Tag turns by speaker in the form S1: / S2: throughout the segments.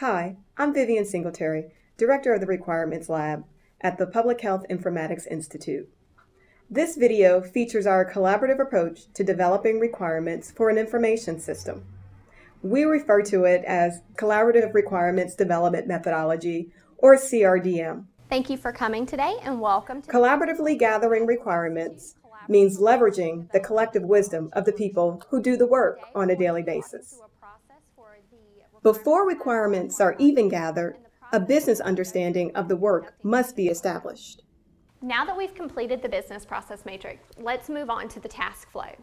S1: Hi, I'm Vivian Singletary, Director of the Requirements Lab at the Public Health Informatics Institute. This video features our collaborative approach to developing requirements for an information system. We refer to it as Collaborative Requirements Development Methodology, or CRDM.
S2: Thank you for coming today and welcome to
S1: Collaboratively gathering requirements means leveraging the collective wisdom of the people who do the work on a daily basis. Before requirements are even gathered, a business understanding of the work must be established.
S2: Now that we've completed the business process matrix, let's move on to the task flow.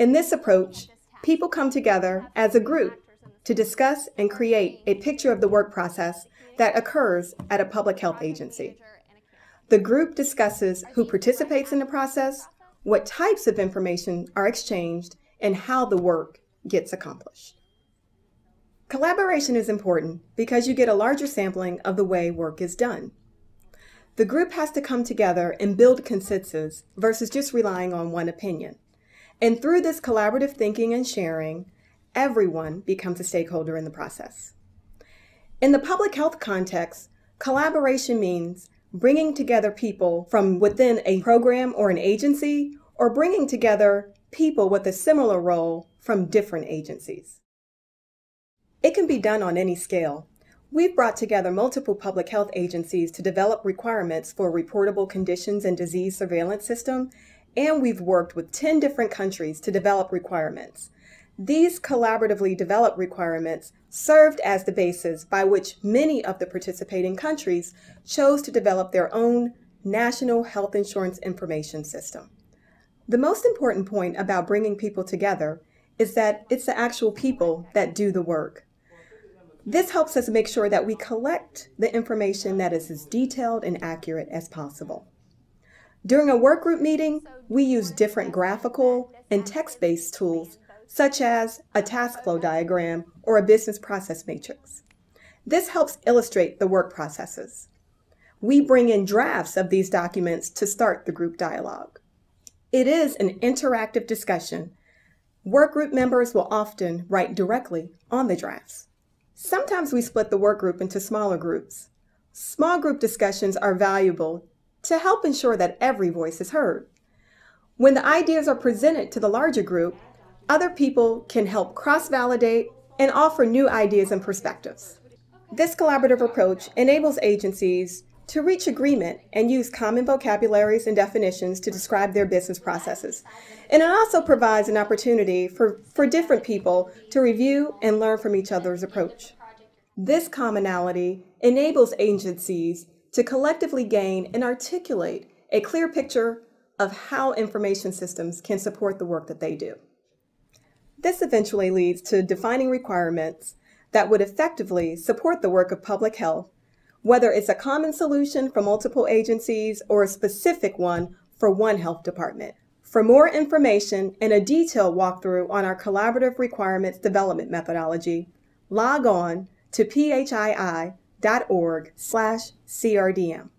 S1: In this approach, people come together as a group to discuss and create a picture of the work process that occurs at a public health agency. The group discusses who participates in the process, what types of information are exchanged, and how the work gets accomplished. Collaboration is important because you get a larger sampling of the way work is done. The group has to come together and build consensus versus just relying on one opinion. And through this collaborative thinking and sharing, everyone becomes a stakeholder in the process. In the public health context, collaboration means bringing together people from within a program or an agency, or bringing together people with a similar role from different agencies. It can be done on any scale. We've brought together multiple public health agencies to develop requirements for a reportable conditions and disease surveillance system, and we've worked with 10 different countries to develop requirements. These collaboratively developed requirements served as the basis by which many of the participating countries chose to develop their own national health insurance information system. The most important point about bringing people together is that it's the actual people that do the work. This helps us make sure that we collect the information that is as detailed and accurate as possible. During a workgroup meeting, we use different graphical and text-based tools such as a task flow diagram or a business process matrix. This helps illustrate the work processes. We bring in drafts of these documents to start the group dialogue. It is an interactive discussion. Workgroup members will often write directly on the drafts. Sometimes we split the work group into smaller groups. Small group discussions are valuable to help ensure that every voice is heard. When the ideas are presented to the larger group, other people can help cross-validate and offer new ideas and perspectives. This collaborative approach enables agencies to reach agreement and use common vocabularies and definitions to describe their business processes. And it also provides an opportunity for, for different people to review and learn from each other's approach. This commonality enables agencies to collectively gain and articulate a clear picture of how information systems can support the work that they do. This eventually leads to defining requirements that would effectively support the work of public health whether it's a common solution for multiple agencies or a specific one for one health department. For more information and a detailed walkthrough on our collaborative requirements development methodology, log on to phii.org/crdm.